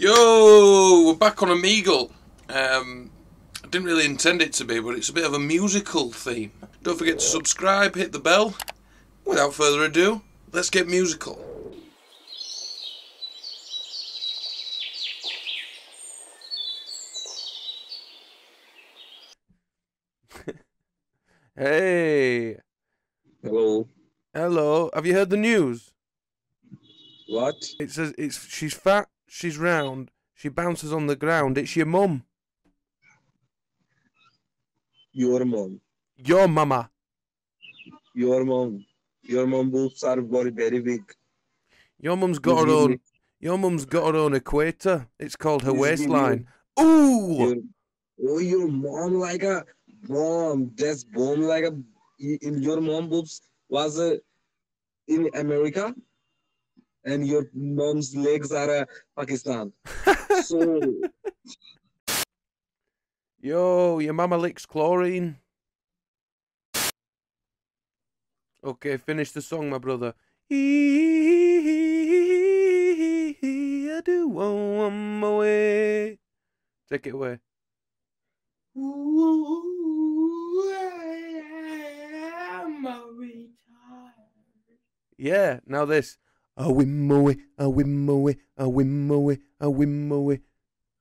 Yo, we're back on Omegle. Um, I didn't really intend it to be, but it's a bit of a musical theme. Don't forget to subscribe, hit the bell. Without further ado, let's get musical. Hey, Hello. hello. Have you heard the news? What? It says it's she's fat, she's round, she bounces on the ground. It's your mum, Your mom. your mama. Your mom. Your mom boobs are very very big. Your mum's got her own. Your mum's got her own equator. It's called her waistline. Ooh, Your, oh, your mom like a bomb. That's bomb like a. In your mom boobs was uh, in America, and your mom's legs are uh, Pakistan. So yo, your mama licks chlorine. Okay, finish the song, my brother. I do want my way. Take it away. Yeah, now this. A away, a away, a away, a away.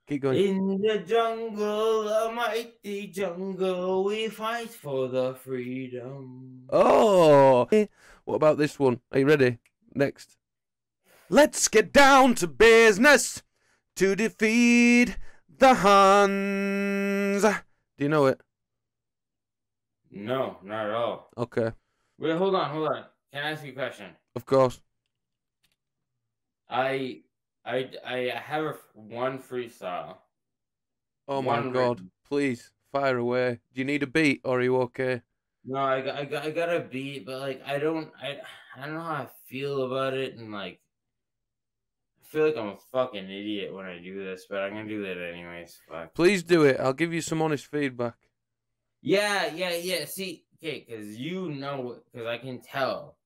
Keep going. In the jungle, a mighty jungle, we fight for the freedom. Oh, eh, what about this one? Are you ready? Next. Let's get down to business to defeat the Huns. Do you know it? No, not at all. Okay, Wait, hold on, hold on. Can I ask you a question? of course. I, I, I have one freestyle. Oh my One god, written. please fire away. Do you need a beat or are you okay? No, I got, I got, I got a beat, but like, I don't, I, I don't know how I feel about it, and like, I feel like I'm a fucking idiot when I do this, but I'm gonna do that anyways. Fuck. Please do it. I'll give you some honest feedback. Yeah, yeah, yeah. See, okay, because you know, because I can tell.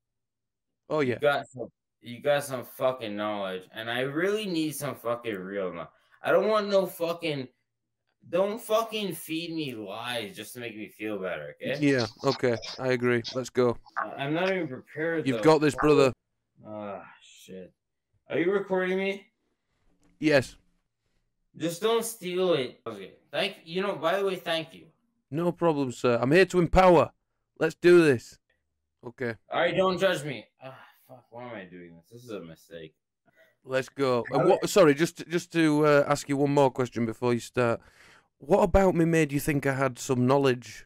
Oh yeah. You got some, you got some fucking knowledge, and I really need some fucking real knowledge. I don't want no fucking. Don't fucking feed me lies just to make me feel better, okay? Yeah, okay. I agree. Let's go. I'm not even prepared. You've though. got this, brother. Ah, shit. Are you recording me? Yes. Just don't steal it. Okay. Thank you. Know, by the way, thank you. No problem, sir. I'm here to empower. Let's do this. Okay. All right, don't judge me. Ah, fuck. Why am I doing this? This is a mistake. Let's go. And what, sorry, just just to uh, ask you one more question before you start. What about me made you think I had some knowledge?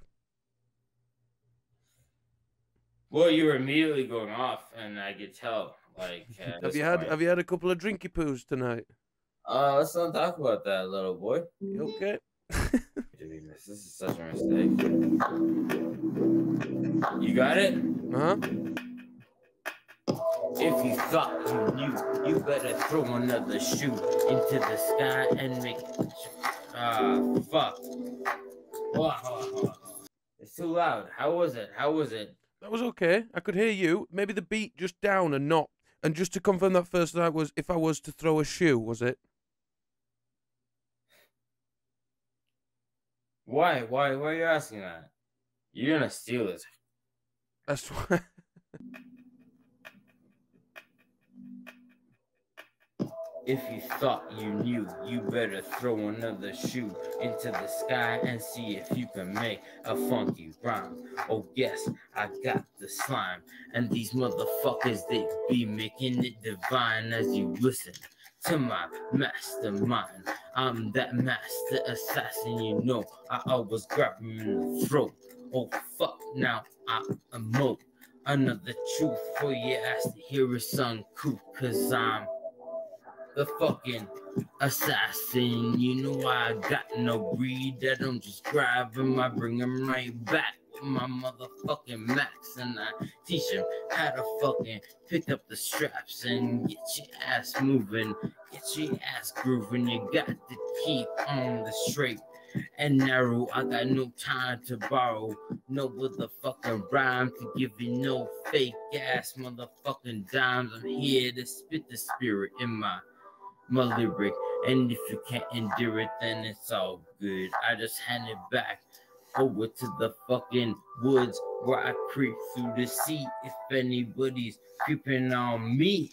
Well, you were immediately going off, and I could tell. Like, Have this you had point. Have you had a couple of drinky poos tonight? Uh, let's not talk about that, little boy. You okay? Doing this. This is such a mistake. You got it? huh? If you thought you knew, you better throw another shoe into the sky and make. Ah, fuck. Hold on. It's too loud. How was it? How was it? That was okay. I could hear you. Maybe the beat just down and not. And just to confirm that first night was if I was to throw a shoe, was it? Why? Why? Why are you asking that? You're gonna steal this. That's why. If you thought you knew, you better throw another shoe into the sky and see if you can make a funky rhyme. Oh, yes, I got the slime. And these motherfuckers, they be making it divine as you listen to my mastermind. I'm that master assassin, you know. I always grab him in the throat. Oh, fuck, now I emote. Another truth for your ass to hear is uncool, cause I'm the fucking assassin. You know I got no greed. I don't just grab him, I bring him right back with my motherfucking max. And I teach him how to fucking pick up the straps and get your ass moving, get your ass grooving. You got to keep on the straight and narrow. I got no time to borrow, no motherfucking rhyme to give you no fake ass motherfucking dimes. I'm here to spit the spirit in my my lyric. And if you can't endure it, then it's all good. I just hand it back over to the fucking woods where I creep through the sea. If anybody's creeping on me,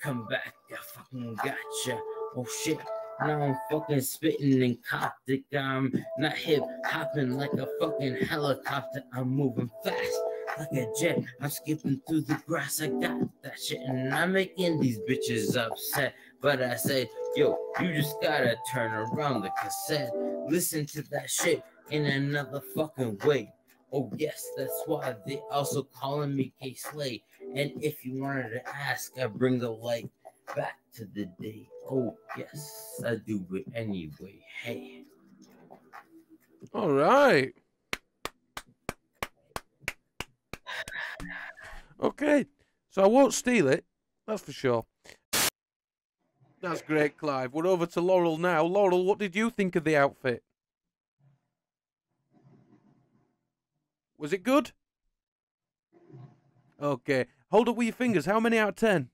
come back, I fucking gotcha. Oh shit. Now I'm fucking spitting and coptic. I'm not hip hopping like a fucking helicopter. I'm moving fast like a jet. I'm skipping through the grass. I got that shit, and I'm making these bitches upset. But I say, yo, you just gotta turn around the cassette. Listen to that shit in another fucking way. Oh yes, that's why they also calling me K Slay. And if you wanted to ask, I bring the light back to the day. Oh yes, I do it anyway. Hey. All right. Okay, so I won't steal it. That's for sure. That's great, Clive. We're over to Laurel now. Laurel, what did you think of the outfit? Was it good? Okay. Hold up with your fingers. How many out of ten?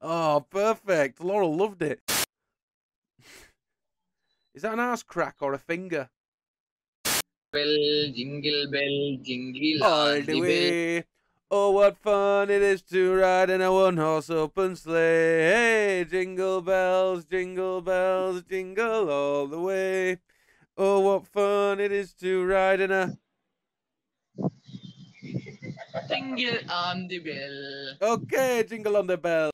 Oh, perfect. Laurel loved it. Is that an ass crack or a finger? Bell, jingle bell, jingle all the way. way. Oh, what fun it is to ride in a one horse open sleigh. Hey, jingle bells, jingle bells, jingle all the way. Oh, what fun it is to ride in a. Jingle on the bell. Okay, jingle on the bell.